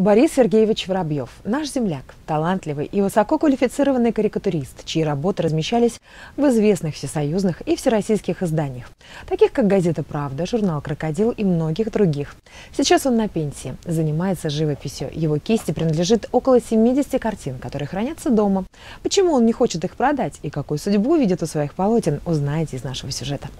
Борис Сергеевич Воробьев – наш земляк, талантливый и высококвалифицированный карикатурист, чьи работы размещались в известных всесоюзных и всероссийских изданиях, таких как газета «Правда», журнал «Крокодил» и многих других. Сейчас он на пенсии, занимается живописью. Его кисти принадлежит около 70 картин, которые хранятся дома. Почему он не хочет их продать и какую судьбу видит у своих полотен, узнаете из нашего сюжета.